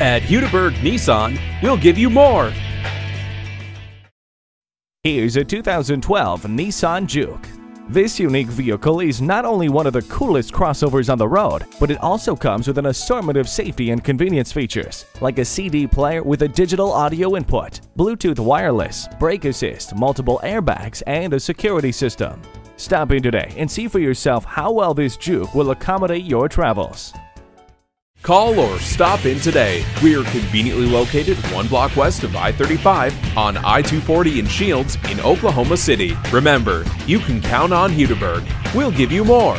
At Hudiburg Nissan, we'll give you more. Here's a 2012 Nissan Juke. This unique vehicle is not only one of the coolest crossovers on the road, but it also comes with an assortment of safety and convenience features, like a CD player with a digital audio input, Bluetooth wireless, brake assist, multiple airbags, and a security system. Stop in today and see for yourself how well this Juke will accommodate your travels. Call or stop in today. We are conveniently located one block west of I 35 on I 240 in Shields in Oklahoma City. Remember, you can count on Hudiburg. We'll give you more.